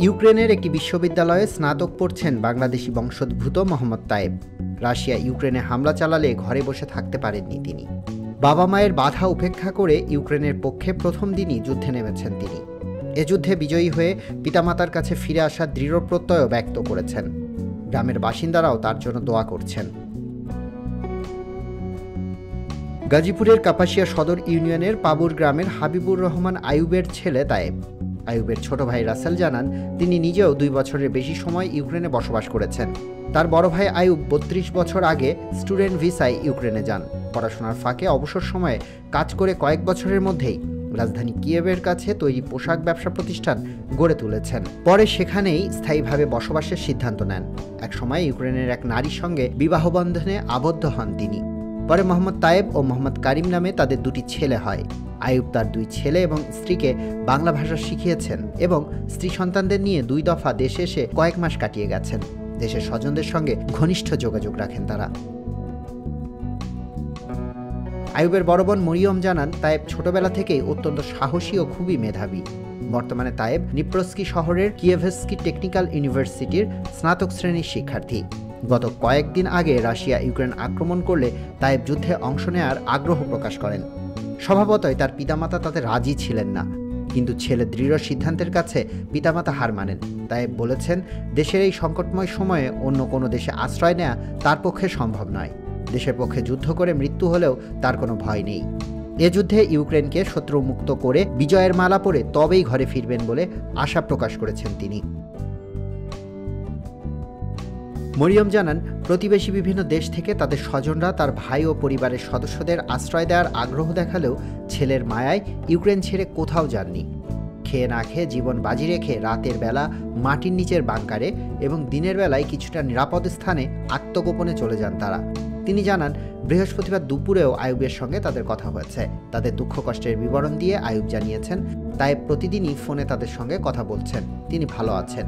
ইউক্রেনের একটি বিশ্ববিদ্যালয়ে স্নাতক পড়ছেন বাংলাদেশি বংশোদ্ভূত মোহাম্মদ তায়েব। রাশিয়া ইউক্রেনে হামলা চালালে ঘরে বসে থাকতে পারেননি তিনি। বাবা মায়ের বাধা উপেক্ষা করে ইউক্রেনের পক্ষে প্রথম দিনই যুদ্ধে নেমেছেন তিনি। এ যুদ্ধে বিজয়ী হয়ে পিতামাতার কাছে ফিরে আসার দৃঢ় প্রত্যয় ব্যক্ত করেছেন। গ্রামের বাসিন্দারাও তার জন্য দোয়া করছেন। গাজীপুরের কাপাসিয়া সদর ইউনিয়নের পাবুর গ্রামের হাবিবুর রহমান আয়ুবের ছেলে তায়েব। আয়ুবের ছোট ভাই রাসেল জানান, তিনি নিজেও দুই বছরের বেশি সময় ইউক্রেনে বসবাস করেছেন। তার বড় ভাই আয়ুব বত্রিশ বছর আগে স্টুডেন্ট ভিসায় ইউক্রেনে যান। পড়াশোনার ফাঁকে অবসর সময়ে কাজ করে কয়েক বছরের মধ্যেই রাজধানী কিয়েভের কাছে তৈরি পোশাক ব্যবসা প্রতিষ্ঠান গড়ে তুলেছেন। পরে সেখানেই স্থায়ীভাবে বসবাসের সিদ্ধান্ত নেন। একসময় ইউক্রেনের এক নারীর সঙ্গে বিবাহবন্ধনে আবদ্ধ হন তিনি। পরে মোহাম্মদ তায়েব ও মোহাম্মদ কারিম নামে তাদের দুটি ছেলে হয়। আয়ুব তার দুই ছেলে এবং স্ত্রীকে বাংলা ভাষা শিখিয়েছেন এবং স্ত্রী সন্তানদের নিয়ে দুই দফা দেশে এসে কয়েক মাস কাটিয়ে গেছেন। দেশের স্বজনদের সঙ্গে ঘনিষ্ঠ যোগাযোগ রাখেন তারা। আয়ুবের বড় বোন মরিয়ম জানান, তায়েব ছোটবেলা থেকেই অত্যন্ত সাহসী ও খুবই মেধাবী। বর্তমানে তায়েব নিপ্রস্কি শহরের কিয়েভেস্কি টেকনিক্যাল ইউনিভার্সিটির স্নাতক শ্রেণির শিক্ষার্থী। গত কয়েকদিন আগে রাশিয়া ইউক্রেন আক্রমণ করলে তায়েব যুদ্ধে অংশ নেওয়ার আগ্রহ প্রকাশ করেন। স্বভাবতই তার পিতামাতা তাতে রাজি ছিলেন না। কিন্তু ছেলে দৃঢ় সিদ্ধান্তের কাছে পিতামাতা হার মানেন। তাই বলেছেন, দেশের এই সংকটময় সময়ে অন্য কোনো দেশে আশ্রয় নেওয়া তার পক্ষে সম্ভব নয়। দেশের পক্ষে যুদ্ধ করে মৃত্যু হলেও তার কোনো ভয় নেই। এ যুদ্ধে ইউক্রেনকে শত্রুমুক্ত করে বিজয়ের মালা পরে তবেই ঘরে ফিরবেন বলে আশা প্রকাশ করেছেন তিনি। মরিয়ম জানান, প্রতিবেশী বিভিন্ন দেশ থেকে তাদের স্বজনরা তার ভাই ও পরিবারের সদস্যদের আশ্রয় দেওয়ার আগ্রহ দেখালেও ছেলের মায়ায় ইউক্রেন ছেড়ে কোথাও যাননি। খেয়ে না খেয়ে জীবন বাজি রেখে রাতের বেলা মাটির নিচের বাংকারে এবং দিনের বেলায় কিছুটা নিরাপদ স্থানে আত্মগোপনে চলে যান তারা। তিনি জানান, বৃহস্পতিবার দুপুরেও আয়ুবের সঙ্গে তাদের কথা হয়েছে। তাদের দুঃখ কষ্টের বিবরণ দিয়ে আয়ুব জানিয়েছেন, তাই প্রতিদিনই ফোনে তাদের সঙ্গে কথা বলছেন। তিনি ভালো আছেন।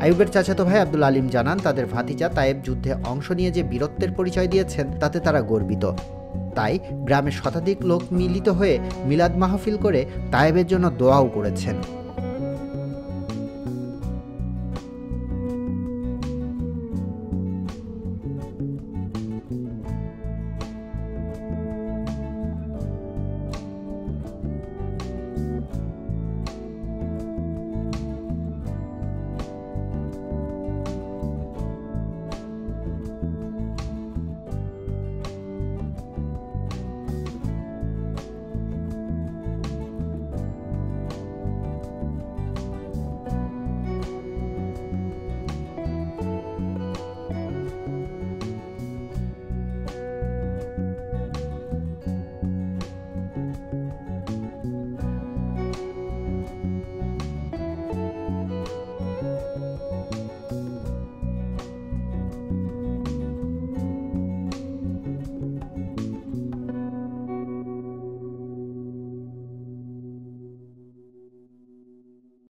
আইয়ুবের চাচাতো ভাই আব্দুল আলিম জানান, তাদের ভাতিজা তায়েব যুদ্ধে অংশ নিয়ে যে বীরত্বের পরিচয় দিয়েছেন, তাতে তারা গর্বিত। তাই গ্রামের শতাধিক লোক মিলিত হয়ে মিলাদ মাহফিল করে তায়েবের জন্য দোয়াও করেছেন।